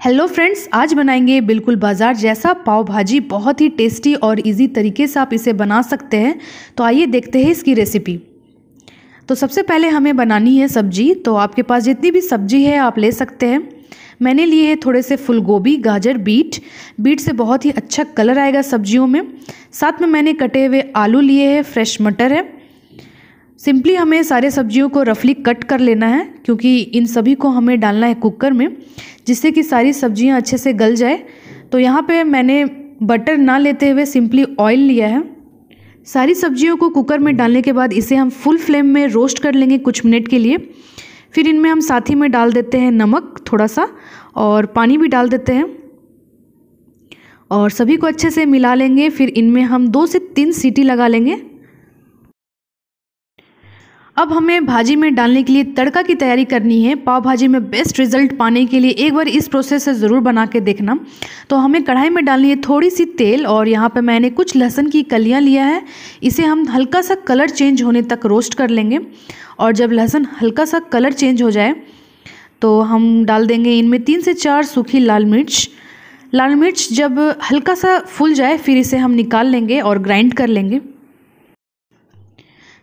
Hello friends आज बनाएँगे बिल्कुल बाज़ार जैसा पाव भाजी। बहुत ही टेस्टी और इजी तरीके से आप इसे बना सकते हैं। तो आइए देखते हैं इसकी रेसिपी तो सबसे पहले हमें बनानी है सब्ज़ी। तो आपके पास जितनी भी सब्ज़ी है, आप ले सकते हैं। मैंने लिए है थोड़े से फूल गोभी गाजर, बीट। बीट से बहुत ही अच्छा कलर आएगा सब्जियों में। साथ में मैंने कटे हुए आलू लिए हैं फ्रेश मटर है। सिंपली हमें सारे सब्जियों को रफली कट कर लेना है, क्योंकि इन सभी को हमें डालना है कुकर में, जिससे कि सारी सब्ज़ियाँ अच्छे से गल जाए। तो यहाँ पे मैंने बटर ना लेते हुए सिंपली ऑयल लिया है। सारी सब्जियों को कुकर में डालने के बाद इसे हम फुल फ्लेम में रोस्ट कर लेंगे कुछ मिनट के लिए। फिर इनमें हम साथ ही में डाल देते हैं नमक थोड़ा सा, और पानी भी डाल देते हैं। और सभी को अच्छे से मिला लेंगे। फिर इनमें हम दो से तीन सीटी लगा लेंगे। अब हमें भाजी में डालने के लिए तड़का की तैयारी करनी है। पाव भाजी में बेस्ट रिज़ल्ट पाने के लिए एक बार इस प्रोसेस से ज़रूर बना के देखना। तो हमें कढ़ाई में डालनी है थोड़ी सी तेल और यहाँ पे मैंने कुछ लहसुन की कलियाँ लिया है। इसे हम हल्का सा कलर चेंज होने तक रोस्ट कर लेंगे और जब लहसुन हल्का सा कलर चेंज हो जाए तो हम डाल देंगे इनमें तीन से चार सूखी लाल मिर्च। लाल मिर्च जब हल्का सा फूल जाए, फिर इसे हम निकाल लेंगे और ग्राइंड कर लेंगे।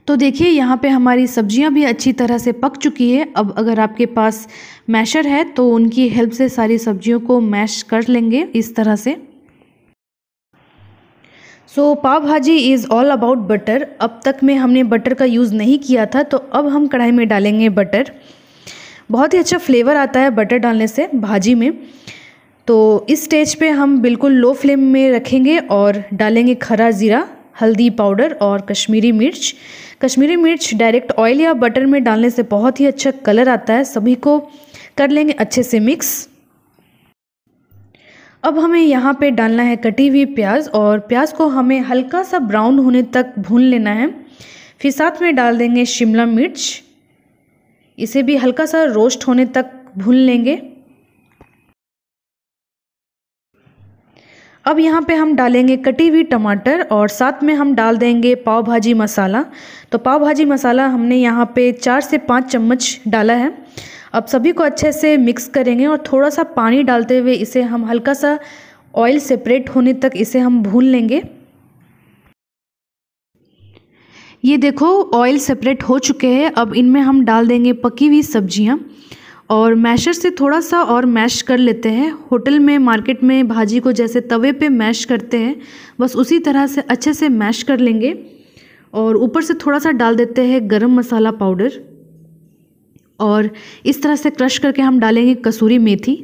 तो देखिए यहाँ पे हमारी सब्ज़ियाँ भी अच्छी तरह से पक चुकी है। अब अगर आपके पास मैशर है तो उनकी हेल्प से सारी सब्जियों को मैश कर लेंगे इस तरह से। सो so, पाव भाजी इज़ ऑल अबाउट बटर अब तक में हमने बटर का यूज़ नहीं किया था तो अब हम कढ़ाई में डालेंगे बटर बहुत ही अच्छा फ्लेवर आता है बटर डालने से भाजी में। तो इस स्टेज पे हम बिल्कुल लो फ्लेम में रखेंगे और डालेंगे खरा ज़ीरा। हल्दी पाउडर और कश्मीरी मिर्च। कश्मीरी मिर्च डायरेक्ट ऑयल या बटर में डालने से बहुत ही अच्छा कलर आता है। सभी को कर लेंगे अच्छे से मिक्स। अब हमें यहाँ पे डालना है कटी हुई प्याज और प्याज को हमें हल्का सा ब्राउन होने तक भून लेना है। फिर साथ में डाल देंगे शिमला मिर्च। इसे भी हल्का सा रोस्ट होने तक भून लेंगे। अब यहाँ पे हम डालेंगे कटी हुई टमाटर और साथ में हम डाल देंगे पाव भाजी मसाला। तो पाव भाजी मसाला हमने यहाँ पे चार से पाँच चम्मच डाला है। अब सभी को अच्छे से मिक्स करेंगे और थोड़ा सा पानी डालते हुए इसे हम हल्का सा ऑयल सेपरेट होने तक इसे हम भून लेंगे। ये देखो, ऑयल सेपरेट हो चुके हैं। अब इनमें हम डाल देंगे पकी हुई सब्ज़ियाँ। और मैशर से थोड़ा सा और मैश कर लेते हैं। होटल में, मार्केट में, भाजी को जैसे तवे पे मैश करते हैं, बस उसी तरह से अच्छे से मैश कर लेंगे। और ऊपर से थोड़ा सा डाल देते हैं गरम मसाला पाउडर। और इस तरह से क्रश करके हम डालेंगे कसूरी मेथी।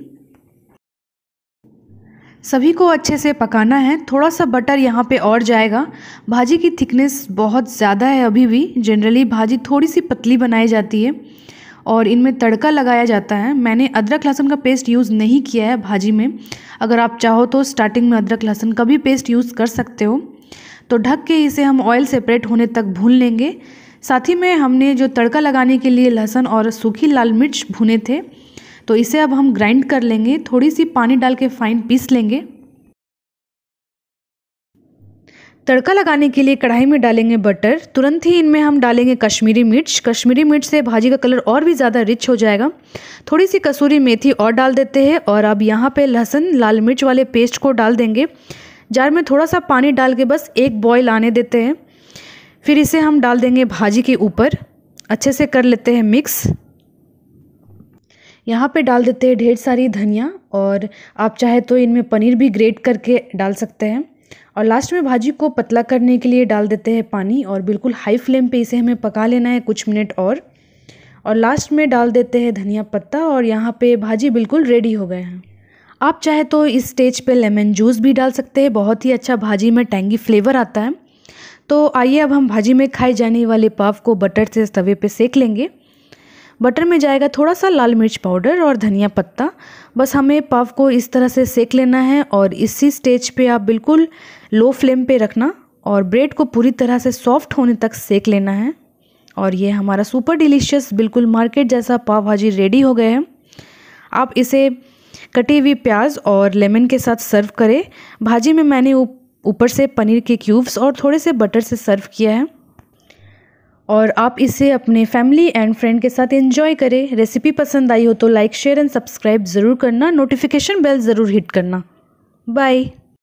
सभी को अच्छे से पकाना है। थोड़ा सा बटर यहाँ पे और जाएगा। भाजी की थिकनेस बहुत ज़्यादा है अभी भी। जनरली भाजी थोड़ी सी पतली बनाई जाती है। और इनमें तड़का लगाया जाता है। मैंने अदरक लहसुन का पेस्ट यूज़ नहीं किया है भाजी में। अगर आप चाहो तो स्टार्टिंग में अदरक लहसुन का भी पेस्ट यूज़ कर सकते हो। तो ढक के इसे हम ऑयल सेपरेट होने तक भून लेंगे। साथ ही में हमने जो तड़का लगाने के लिए लहसुन और सूखी लाल मिर्च भुने थे तो इसे अब हम ग्राइंड कर लेंगे। थोड़ी सी पानी डाल के फाइन पीस लेंगे। तड़का लगाने के लिए कढ़ाई में डालेंगे बटर तुरंत ही इनमें हम डालेंगे कश्मीरी मिर्च. कश्मीरी मिर्च से भाजी का कलर और भी ज़्यादा रिच हो जाएगा. थोड़ी सी कसूरी मेथी और डाल देते हैं और अब यहाँ पे लहसुन, लाल मिर्च वाले पेस्ट को डाल देंगे. जार में थोड़ा सा पानी डाल के बस एक बॉयल आने देते हैं. फिर इसे हम डाल देंगे भाजी के ऊपर. अच्छे से कर लेते हैं मिक्स यहाँ पे डाल देते हैं ढेर सारी धनिया और आप चाहे तो इनमें पनीर भी ग्रेट करके डाल सकते हैं. और लास्ट में भाजी को पतला करने के लिए डाल देते हैं पानी और बिल्कुल हाई फ्लेम पे इसे हमें पका लेना है कुछ मिनट और। और लास्ट में डाल देते हैं धनिया पत्ता और यहाँ पे भाजी बिल्कुल रेडी हो गए हैं। आप चाहे तो इस स्टेज पे लेमन जूस भी डाल सकते हैं, बहुत ही अच्छा भाजी में टेंगी फ्लेवर आता है। तो आइए अब हम भाजी में खाए जाने वाले पाव को बटर से तवे पे सेक लेंगे। बटर में जाएगा थोड़ा सा लाल मिर्च पाउडर और धनिया पत्ता। बस हमें पाव को इस तरह से सेक लेना है और इसी स्टेज पे आप बिल्कुल लो फ्लेम पे रखना और ब्रेड को पूरी तरह से सॉफ्ट होने तक सेक लेना है। और ये हमारा सुपर डिलीशियस बिल्कुल मार्केट जैसा पाव भाजी रेडी हो गए हैं। आप इसे कटी हुई प्याज और लेमन के साथ सर्व करें। भाजी में मैंने ऊपर से पनीर के क्यूब्स और थोड़े से बटर से सर्व किया है। और आप इसे अपने फैमिली एंड फ्रेंड के साथ एंजॉय करें। रेसिपी पसंद आई हो तो लाइक शेयर एंड सब्सक्राइब ज़रूर करना। नोटिफिकेशन बेल ज़रूर हिट करना। बाय